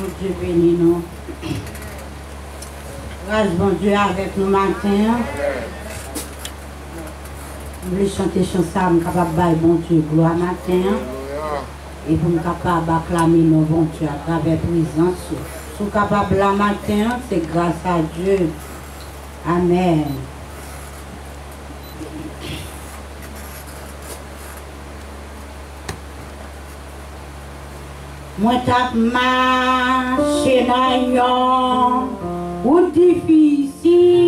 Bon Dieu béni nous. Grâce bon Dieu avec nous matin. Je voulais chanter chanson, je capable de bon Dieu gloire matin. Et pour me capable d'acclamer nos bon Dieu à travers présence. Si capable la matin, c'est grâce à Dieu. Amen. Mwen tap mache nan yon, ou difisil,